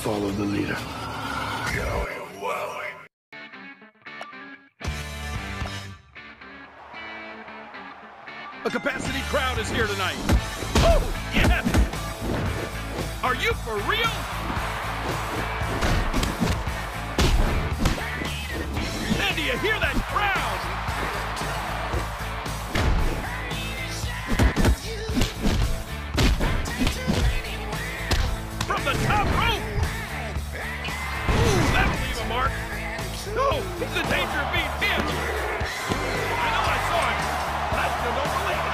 Follow the leader. A capacity crowd is here tonight. Woo! Yes! Are you for real? And do you hear that crowd? from the top right. No, he's in danger of being hit. I know I saw him, but I still don't believe.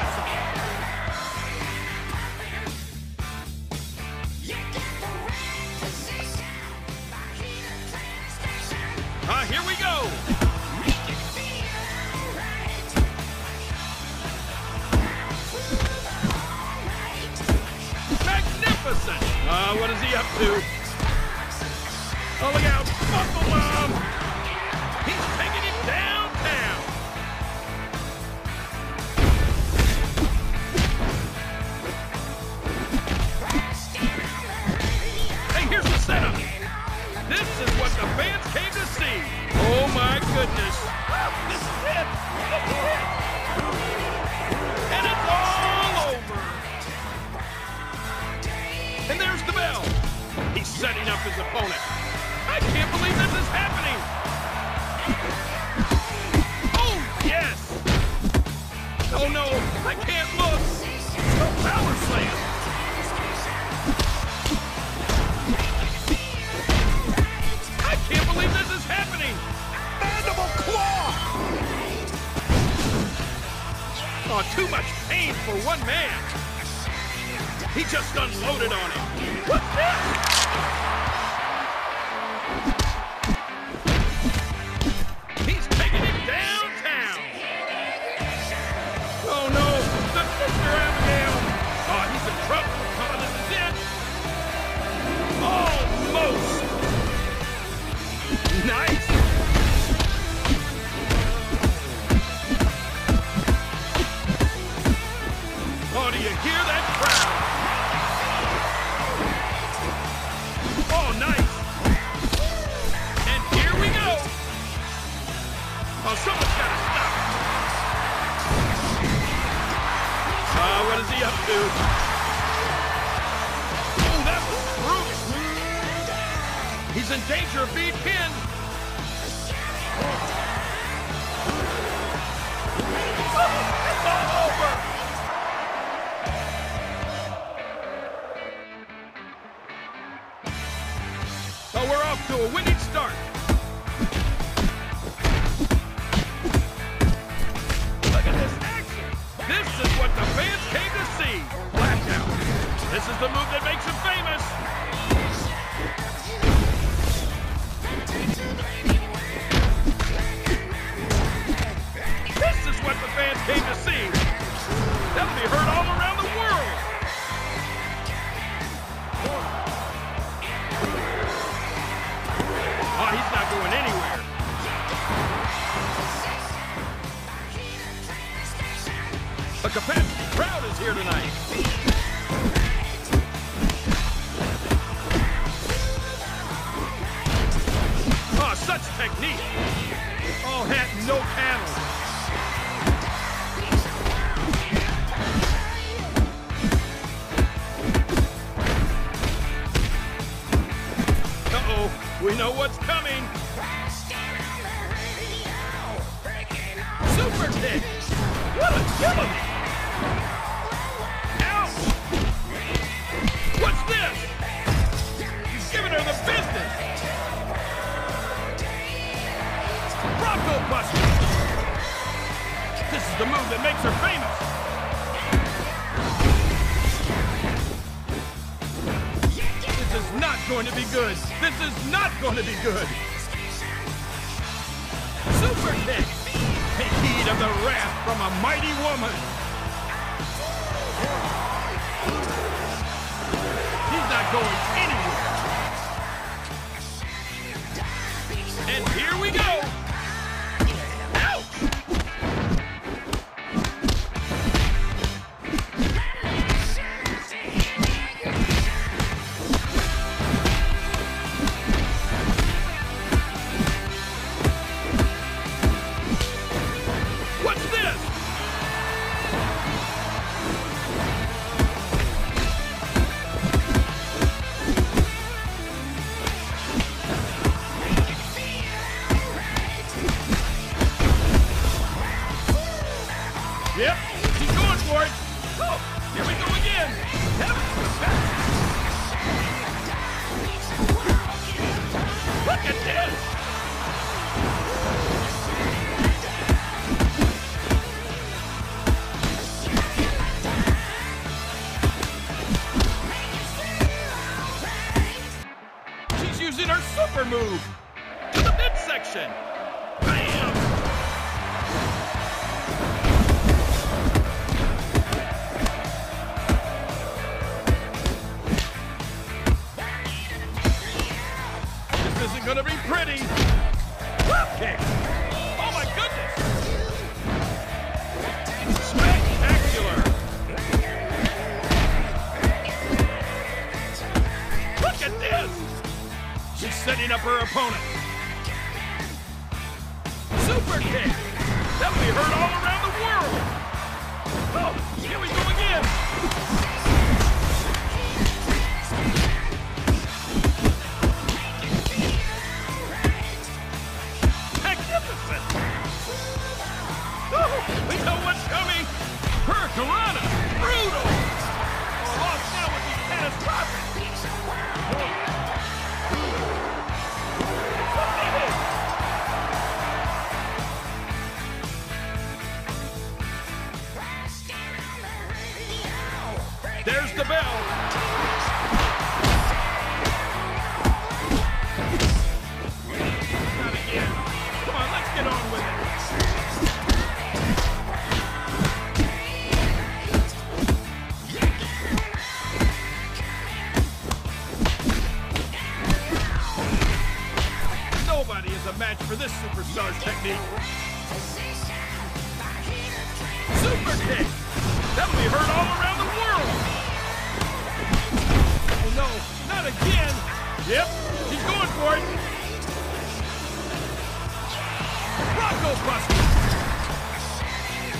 Ah, here we go. Uh, what is he up to? He's in danger of being pinned. We're off to a winning start. Look at this action. This is what the fans came to see. Blackout. This is the move that makes him famous. fans came to see. That'll be heard all around. Setting up her opponent. Super kick. That'll be heard all around the world. Oh, here we go again. Magnificent. Oh, we know what's coming. Hurricanrana. Brutal. There's the bell. Not again. Come on, let's get on with it. Nobody is a match for this superstar's technique. Super kick! That'll be heard all around again! Yep, she's going for it! Bronco Buster!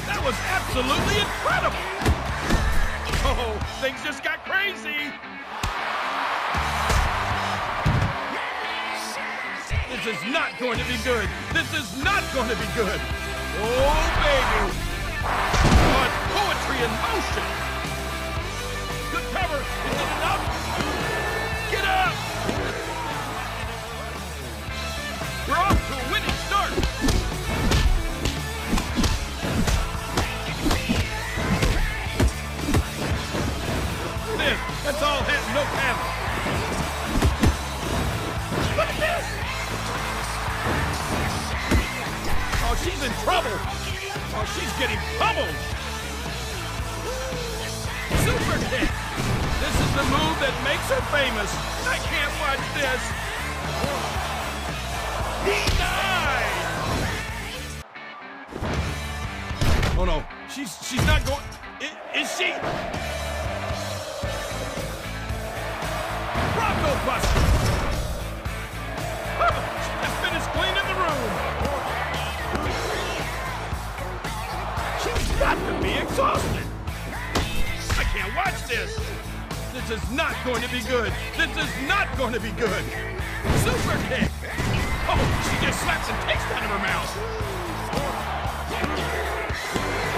That was absolutely incredible! Oh, things just got crazy! This is not going to be good! This is not going to be good! Oh, baby! What poetry in motion! Good cover! Is it enough? That's all head, no paddle. Look at this! Oh, she's in trouble! Oh, she's getting pummeled! Super kick! This is the move that makes her famous. I can't watch this. Oh no, she's she's not going. i- Is she? Bronco Buster! Oh, she just finished cleaning the room. She's got to be exhausted. I can't watch this. This is not going to be good. This is not going to be good. Super kick. Oh, she just slaps and takes out of her mouth.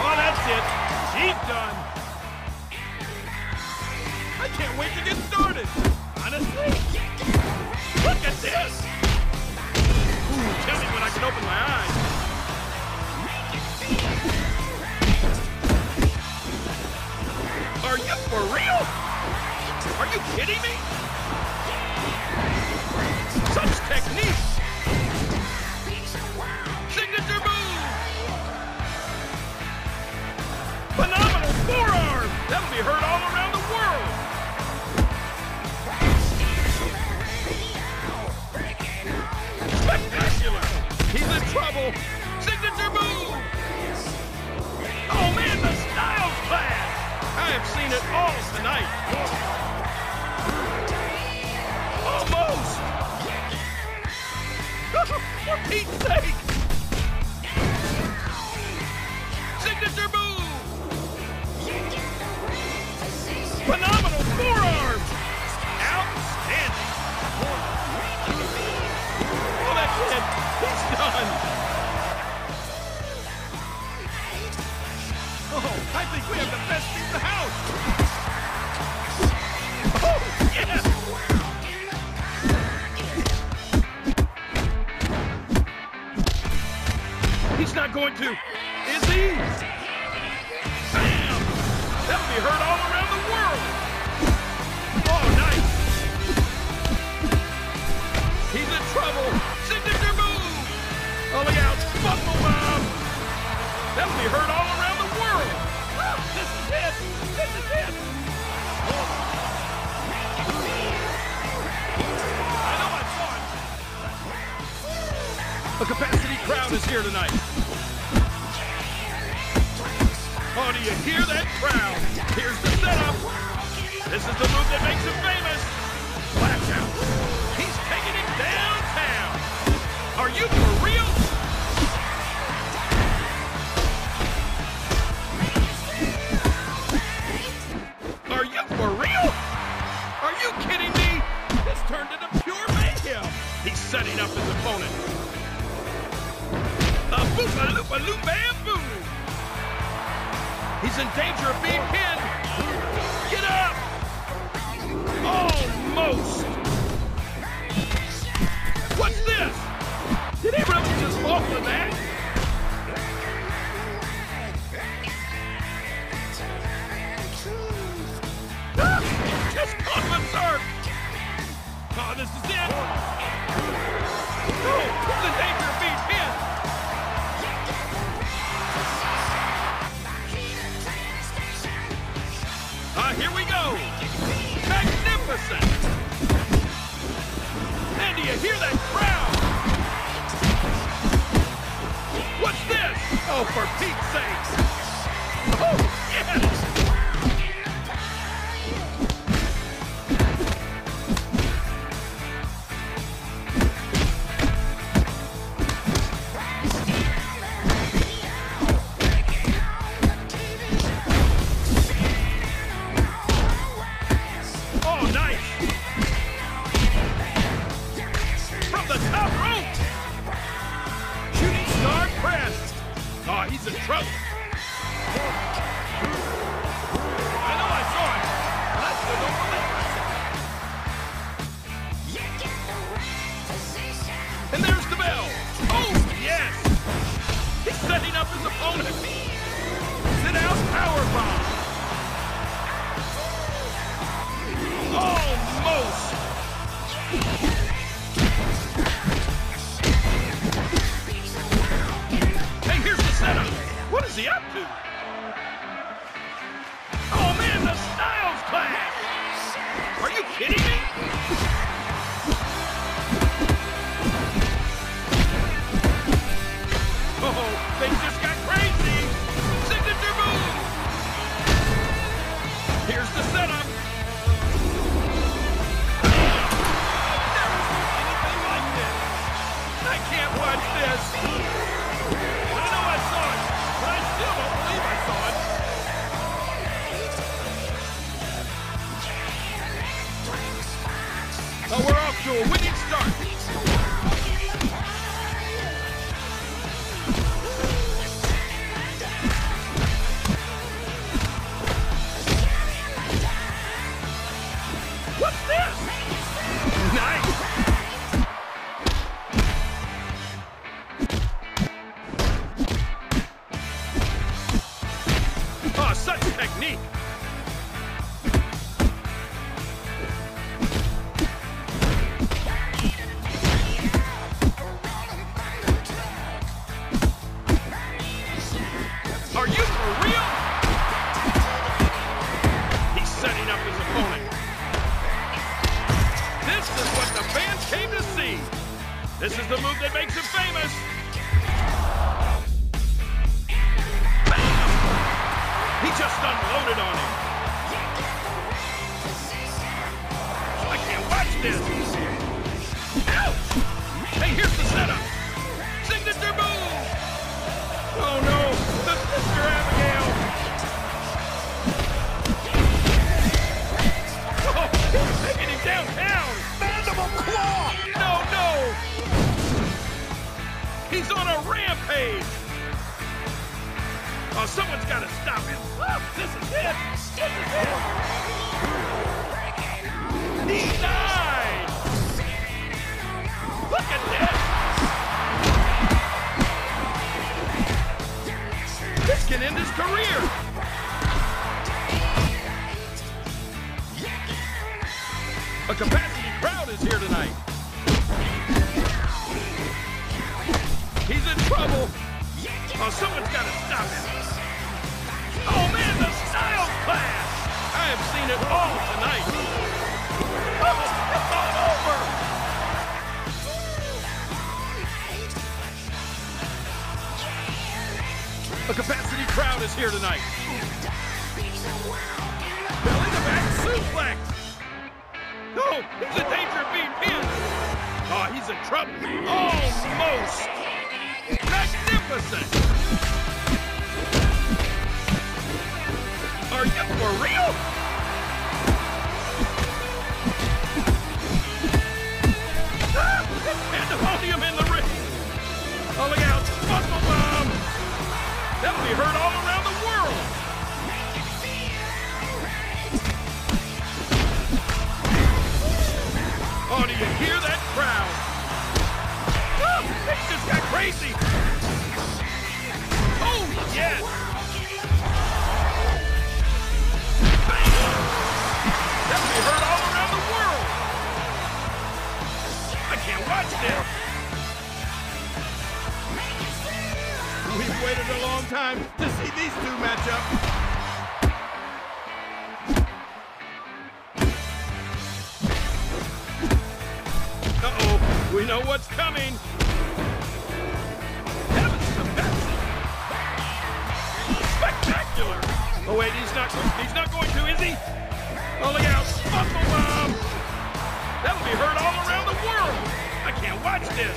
Oh, that's it. She's done. I can't wait to get started. Honestly. Look at this. Ooh, tell me when I can open my eyes. Are you for real? Are you kidding me? Such technique! I think we have the best team in the house! He's not going to. Is he? Bam! That'll be heard all around the world. Oh, nice. He's in trouble. Signature move. Oh, look out. Buckle Bomb. That'll be heard all A capacity crowd is here tonight. Oh, do you hear that crowd? Here's the setup. This is the move that makes him famous. Flash out. He's taking it downtown. Are you for real? Are you for real? Are you kidding me? This turned into pure mayhem. He's setting up his opponent. Loopa loop! He's in danger of being pinned! Get up! Almost! He's on a rampage! Oh, someone's got to stop him. Oh, this is it. This is it. Look at this. This can end his career. A capacity crowd is here tonight. in trouble. Oh, someone's got to stop him. Oh, man, the Styles Clash. I have seen it all tonight. Oh, it's all over. A capacity crowd is here tonight. Belly to back suplex. No, oh, the danger being pinned. Oh, he's in trouble. Almost. Are you for real? What's coming. Heavens to Betsy. Spectacular. Oh wait, he's not he's not going to, is he? Oh look out, Buckle Bomb. That'll be heard all around the world. I can't watch this.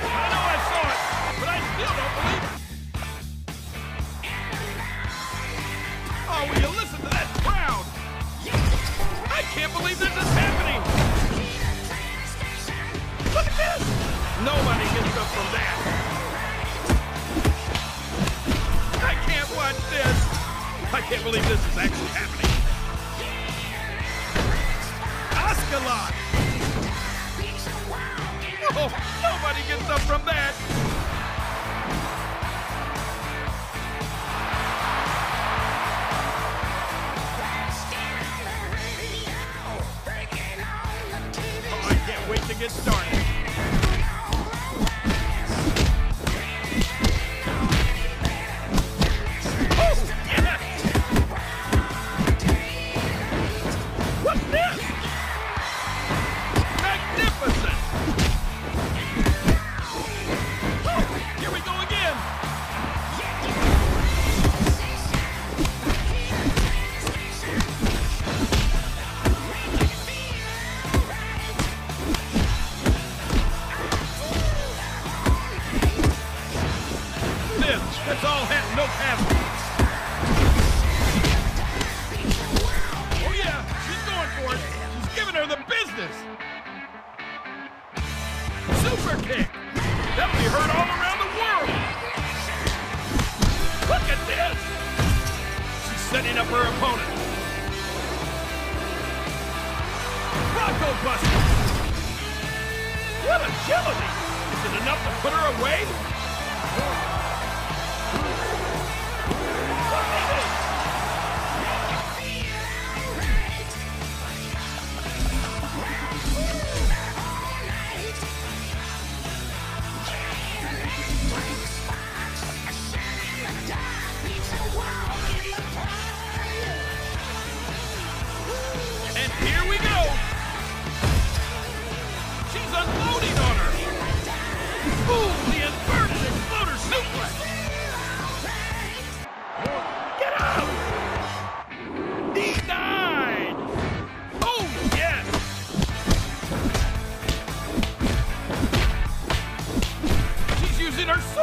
I know I saw it, but I still don't believe this is happening. Look at this. Nobody gets up from that. I can't watch this. I can't believe this is actually happening. Ascalon. Oh, nobody gets up from that. Get started. Agility. Is it enough to put her away?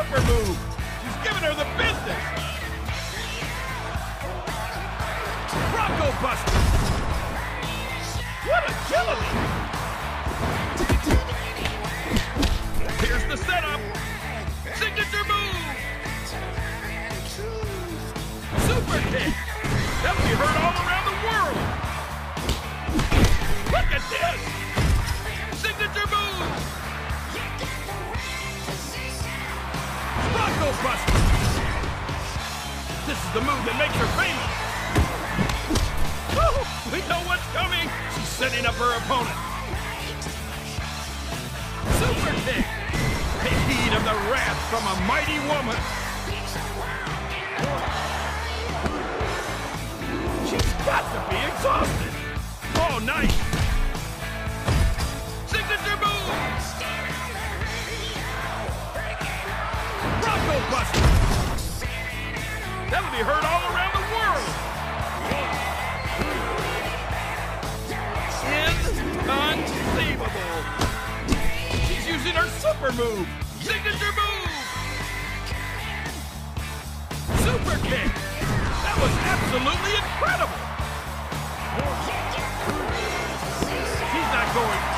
Super move. Her opponent. Super kick. Take heed of the wrath from a mighty woman. She's got to be exhausted. Oh, nice. Signature move. Bronco Buster. That'll be heard all around She's using her super move. Signature move. Super kick. That was absolutely incredible. She's not going